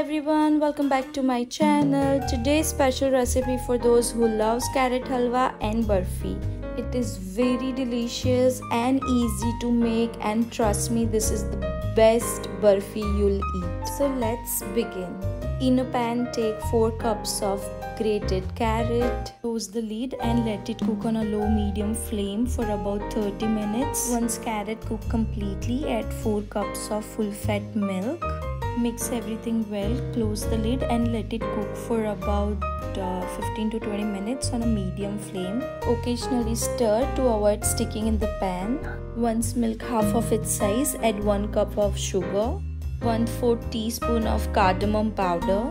everyone, welcome back to my channel. Today's special recipe for those who loves carrot halwa and burfi. It is very delicious and easy to make and trust me this is the best burfi you'll eat. So let's begin. In a pan take 4 cups of grated carrot. Close the lid and let it cook on a low medium flame for about 30 minutes. Once carrot cook completely add 4 cups of full fat milk mix everything well close the lid and let it cook for about uh, 15 to 20 minutes on a medium flame. Occasionally stir to avoid sticking in the pan. Once milk half of its size add 1 cup of sugar. 1 4 teaspoon of cardamom powder.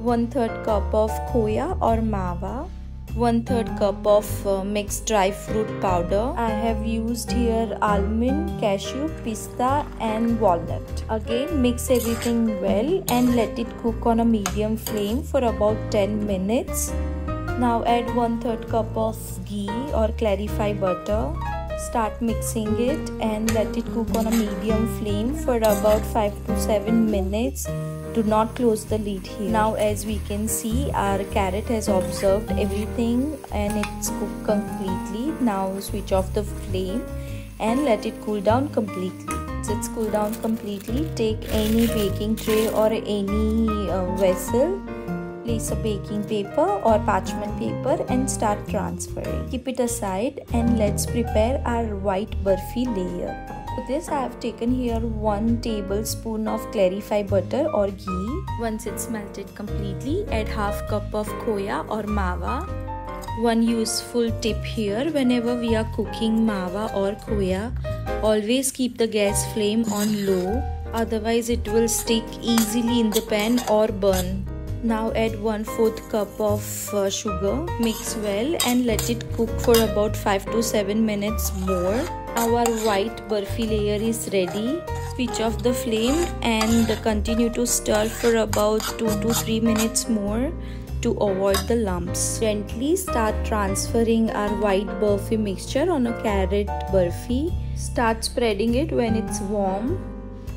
1 3 cup of khoya or mawa one third cup of uh, mixed dry fruit powder. I have used here almond cashew pista and walnut. Again mix everything well and let it cook on a medium flame for about 10 minutes. Now add one third cup of ghee or clarify butter start mixing it and let it cook on a medium flame for about 5 to 7 minutes. Do not close the lid here. Now as we can see our carrot has absorbed everything and it's cooked completely. Now switch off the flame and let it cool down completely. Once it's cooled down completely take any baking tray or any uh, vessel place a baking paper or parchment paper and start transferring keep it aside and let's prepare our white burfi layer for this I have taken here 1 tablespoon of clarify butter or ghee. Once it's melted completely, add half cup of khoya or mawa. One useful tip here whenever we are cooking mawa or khoya, always keep the gas flame on low otherwise it will stick easily in the pan or burn. Now add 1 4th cup of uh, sugar, mix well and let it cook for about 5 to 7 minutes more our white burfi layer is ready switch off the flame and continue to stir for about 2 to 3 minutes more to avoid the lumps. Gently start transferring our white burfi mixture on a carrot burfi. Start spreading it when it's warm.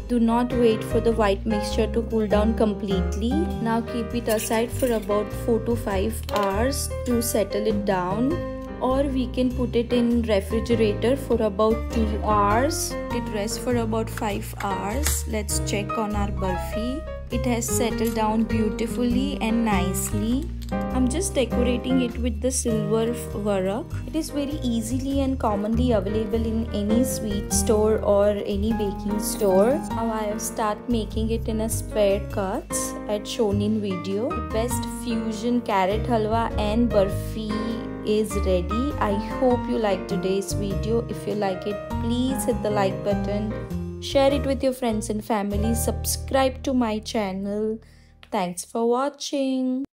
Do not wait for the white mixture to cool down completely. Now keep it aside for about 4 to 5 hours to settle it down. Or we can put it in refrigerator for about 2 hours. It rests for about 5 hours. Let's check on our burfi it has settled down beautifully and nicely I'm just decorating it with the silver varak. It is very easily and commonly available in any sweet store or any baking store. Now I have start making it in a square cuts at shown in video. Best fusion carrot halwa and burfi is ready i hope you like today's video if you like it please hit the like button share it with your friends and family. Subscribe to my channel. Thanks for watching